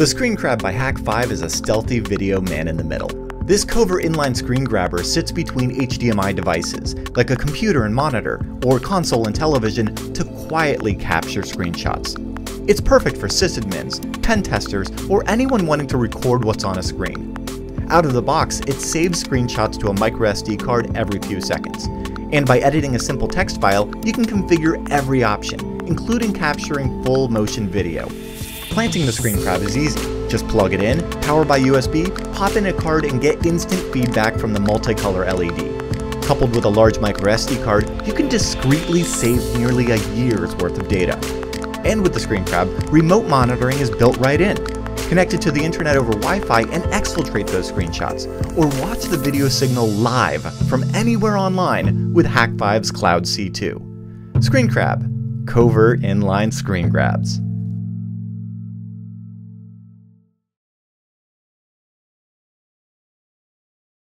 The Screen Crab by Hak5 is a stealthy video man in the middle. This covert inline screen grabber sits between HDMI devices, like a computer and monitor, or console and television, to quietly capture screenshots. It's perfect for sysadmins, pen testers, or anyone wanting to record what's on a screen. Out of the box, it saves screenshots to a microSD card every few seconds. And by editing a simple text file, you can configure every option, including capturing full motion video. Planting the screen crab is easy. Just plug it in, power by USB, pop in a card and get instant feedback from the multicolor LED. Coupled with a large microSD card, you can discreetly save nearly a year's worth of data. And with the screen crab, remote monitoring is built right in. Connected to the internet over Wi-Fi and exfiltrate those screenshots, or watch the video signal live from anywhere online with Hak5's Cloud C2. Screen Crab, covert inline screen grabs.